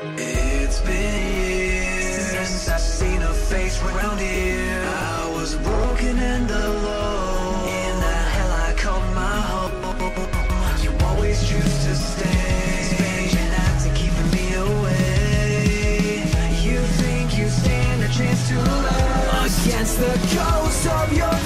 It's been years since I've seen a face around here. I was broken and alone. In the hell I call my home. You always choose to stay. Spinning out to keeping me away. You think you stand a chance to love against the ghost of your.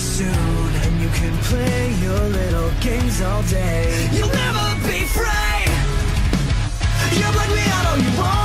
soon And you can play your little games all day. You'll never be free. You're like me, I know you won't